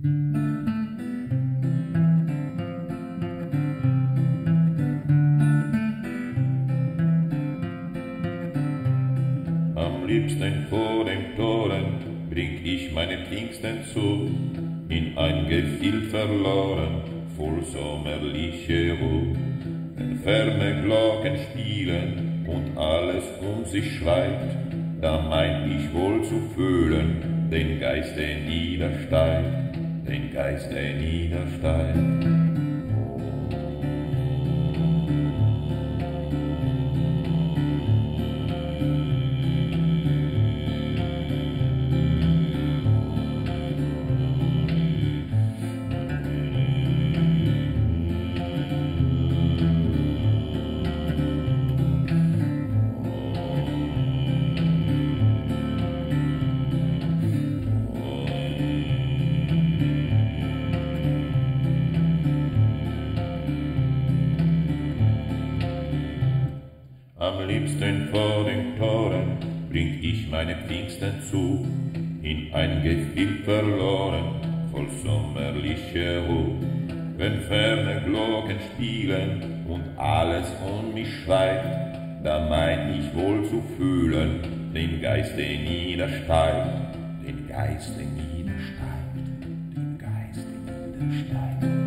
Am liebsten vor dem Toren bring ich meine Pfingsten zu, in ein Gefühl verloren, voll sommerliche Ruhe. Wenn ferne Glocken spielen und alles um sich schweigt, da mein ich wohl zu fühlen, den Geist, der niedersteigt, den Geist, der niedersteigt. Am liebsten vor den Toren bring ich meine Pfingsten zu, in ein Gefühl verloren, voll sommerlicher Ruhe. Wenn ferne Glocken spielen und alles um mich schweigt, da mein ich wohl zu fühlen, den Geist, der niedersteigt, den Geist, der niedersteigt, den Geist, der niedersteigt.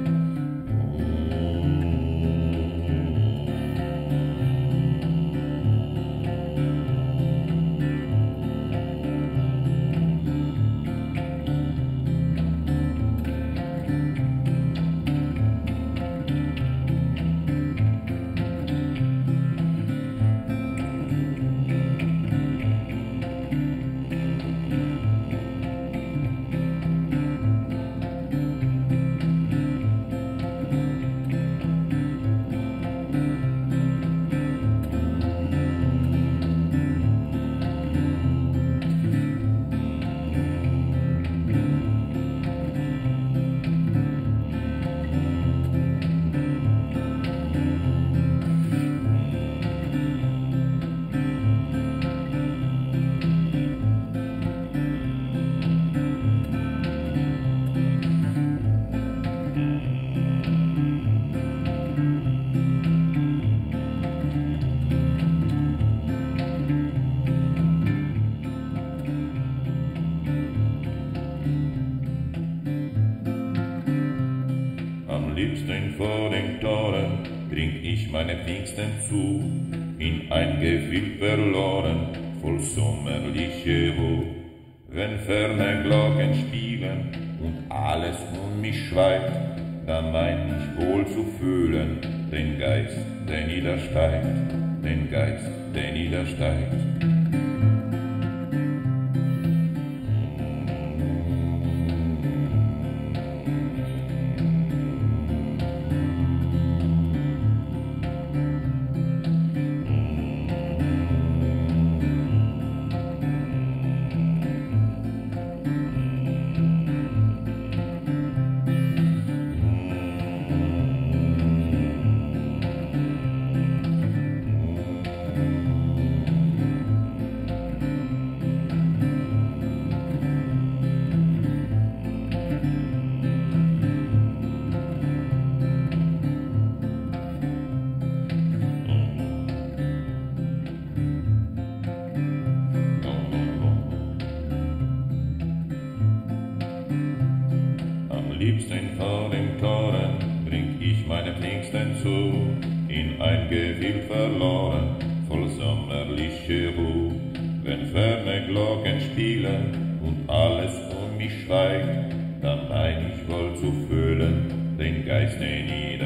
Liebsten vor den Toren bring ich meine Pfingsten zu, in ein Gefühl verloren, voll sommerliche Ruhe. Wenn ferne Glocken spielen und alles um mich schweigt, da mein ich wohl zu fühlen, den Geist, der niedersteigt, den Geist, der niedersteigt. Liebsten vor den Toren bring ich meine Pfingsten zu, in ein Gefühl verloren, voll sommerliche Ruhe. Wenn ferne Glocken spielen und alles um mich schweigt, dann mein ich wohl zu fühlen, den Geist, der niedersteigt.